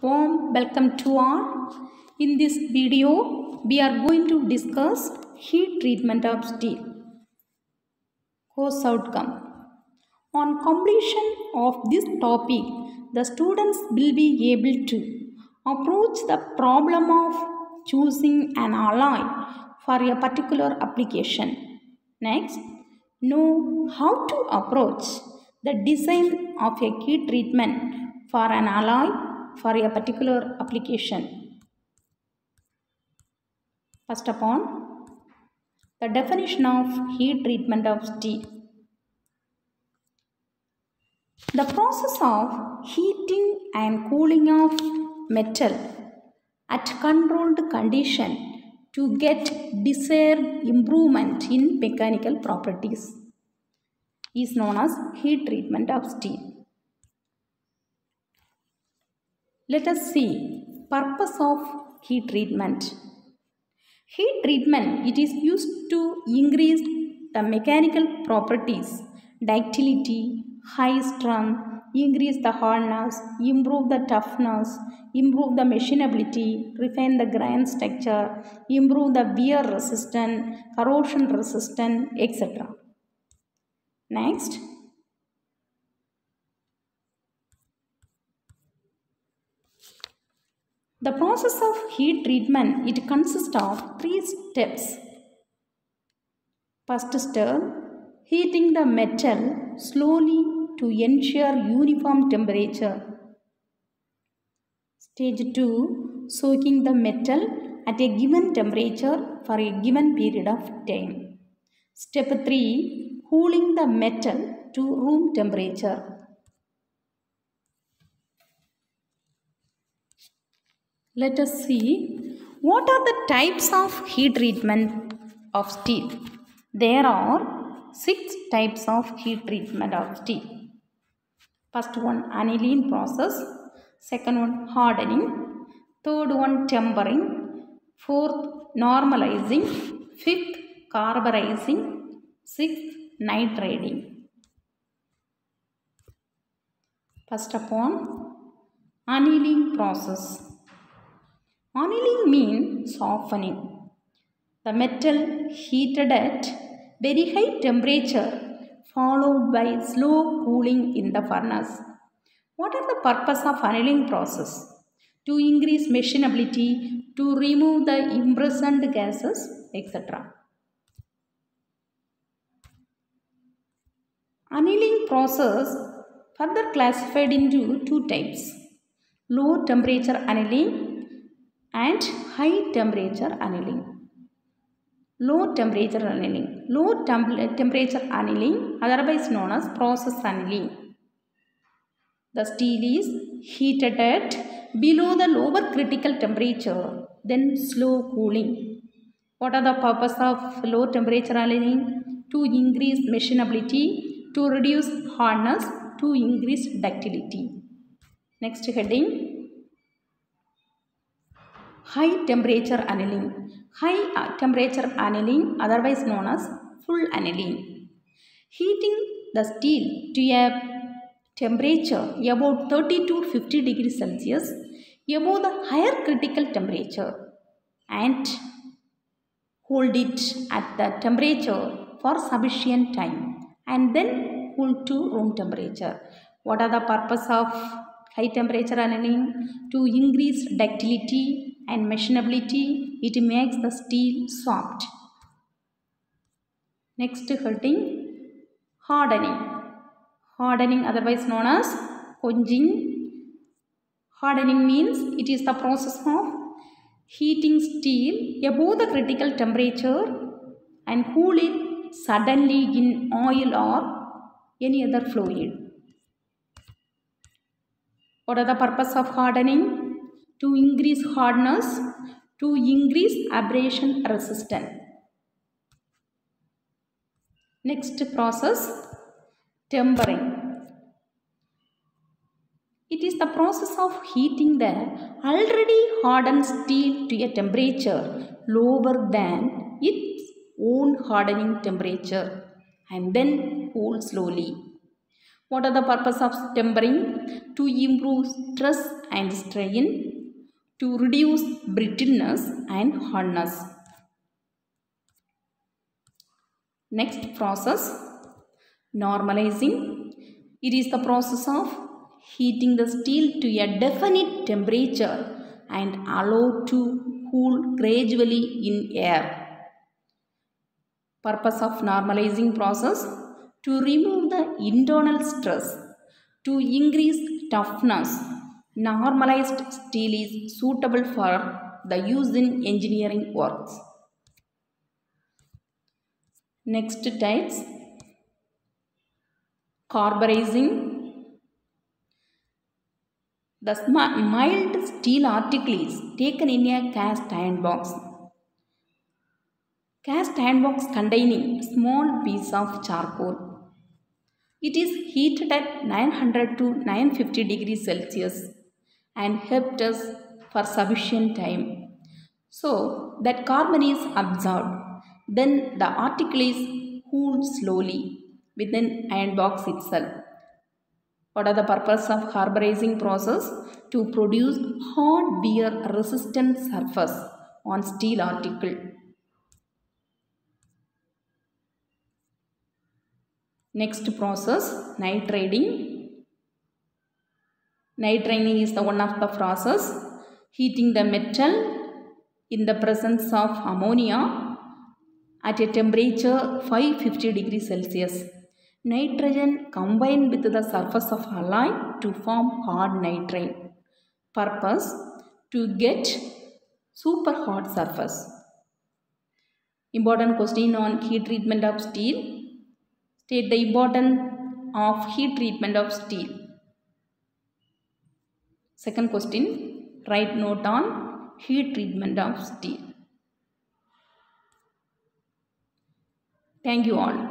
Warm welcome to all. In this video, we are going to discuss heat treatment of steel. Course outcome. On completion of this topic, the students will be able to approach the problem of choosing an alloy for a particular application. Next, know how to approach the design of a heat treatment for an alloy for a particular application. First upon, the definition of heat treatment of steel. The process of heating and cooling of metal at controlled condition to get desired improvement in mechanical properties is known as heat treatment of steel. Let us see purpose of heat treatment. Heat treatment it is used to increase the mechanical properties, ductility, high strength, increase the hardness, improve the toughness, improve the machinability, refine the grain structure, improve the wear resistance, corrosion resistance, etc. Next, the process of heat treatment it consists of three steps. First step, heating the metal slowly to ensure uniform temperature. Stage 2, soaking the metal at a given temperature for a given period of time. Step 3, cooling the metal to room temperature. Let us see what are the types of heat treatment of steel. There are six types of heat treatment of steel. First one annealing process, second one hardening, third one tempering, fourth normalizing, fifth carburizing, sixth nitriding. First upon annealing process. Annealing means softening. The metal heated at very high temperature followed by slow cooling in the furnace. What are the purpose of annealing process? To increase machinability, to remove the imprisoned gases, etc. Annealing process further classified into two types. Low temperature annealing and high temperature annealing. Low temperature annealing. Low temp- temperature annealing, otherwise known as process annealing. The steel is heated at below the lower critical temperature, then slow cooling. What are the purpose of low temperature annealing? To increase machinability, to reduce hardness, to increase ductility. Next heading high temperature annealing. High uh, temperature annealing, otherwise known as full annealing. Heating the steel to a temperature about 30 to 50 degrees Celsius above the higher critical temperature and hold it at the temperature for sufficient time and then cool to room temperature. What are the purpose of high temperature annealing? To increase ductility and machinability, it makes the steel soft. Next heading hardening. Hardening otherwise known as quenching. Hardening means it is the process of heating steel above the critical temperature and cool it suddenly in oil or any other fluid. What are the purpose of hardening? To increase hardness, to increase abrasion resistance. Next process, tempering. It is the process of heating the already hardened steel to a temperature lower than its own hardening temperature and then cool slowly. What are the purpose of tempering? To improve stress and strain, to reduce brittleness and hardness. Next process, normalizing. It is the process of heating the steel to a definite temperature and allow to cool gradually in air. Purpose of normalizing process to remove the internal stress, to increase toughness. Normalized steel is suitable for the use in engineering works. Next types carburizing. The mild steel article is taken in a cast iron box. Cast iron box containing small piece of charcoal. It is heated at 900 to 950 degrees Celsius and helped us for sufficient time. So that carbon is absorbed. Then the article is cooled slowly within iron box itself. What are the purpose of carburizing process? To produce hard wear resistant surface on steel article. Next process, nitriding. Nitriding is the one of the process heating the metal in the presence of ammonia at a temperature 550 degrees Celsius. Nitrogen combined with the surface of alloy to form hard nitride. Purpose to get super hot surface. Important question on heat treatment of steel. State the importance of heat treatment of steel. Second question, write note on heat treatment of steel. Thank you all.